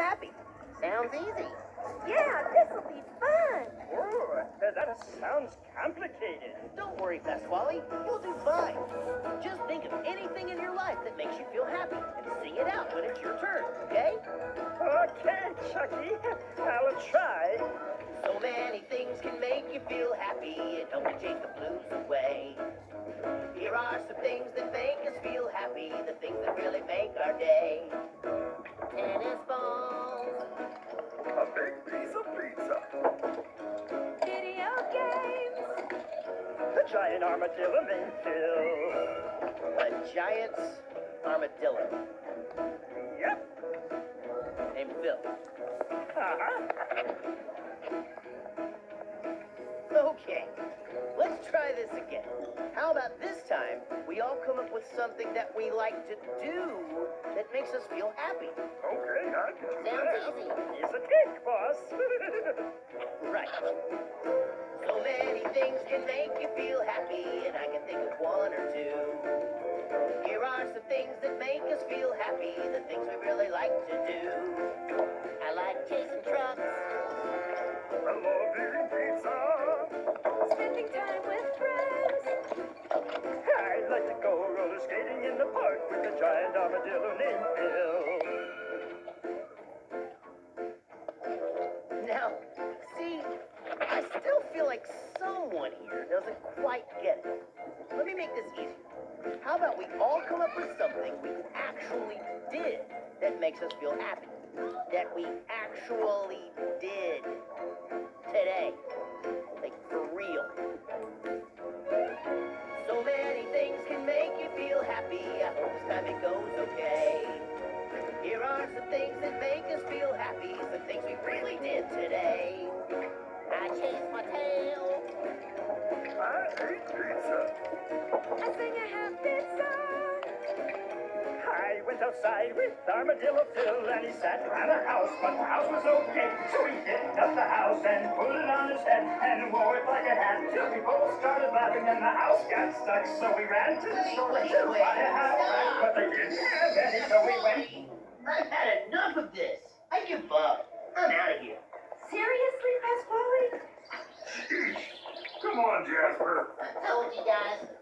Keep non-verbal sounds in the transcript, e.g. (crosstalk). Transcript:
happy. Sounds easy. Yeah, this'll be fun. Oh, that sounds complicated. Don't worry, Pasquale. You'll do fine. Just think of anything in your life that makes you feel happy and sing it out when it's your turn, okay? Okay, Chucky. I'll try. So many things can make you feel happy and help you chase the blues away. Here are some things that make us feel happy, the things that really make our day. Giant armadillo Phil. a giant armadillo Yep. named Phil. Uh-huh. Okay, let's try this again. How about this time we all come up with something that we like to do that makes us feel happy? Okay, I can do Sounds that. easy. He's a cake, boss. (laughs) Right. So many things can make you feel happy, and I can think of one or two. Here are some things that make us feel happy, the things we really like to do. I like chasing trucks, I love eating pizza. Spending time with friends. I'd like to go roller skating in the park with a giant armadillo named Phil. Now, see, I still feel like someone here doesn't quite get it. Let me make this easier. How about we all come up with something we actually did that makes us feel happy? That we actually did today. Like, for real. So many things can make you feel happy. I hope this time it goes okay. Here are some things that make us feel happy, some things we really did today. I chased I ate pizza. I sing a happy song. I went outside with Armadillo Phil and he sat around the house, but the house was okay. So he picked up the house and put it on his head and wore it like a hat till we both started laughing and the house got stuck. So we ran to the Wait, store wait, to wait, buy a house, stop. but they didn't have any, so we went. I've had enough of this. I give up. I'm out of here. Seriously, Pasquale? Come on, Jasper. Told you guys.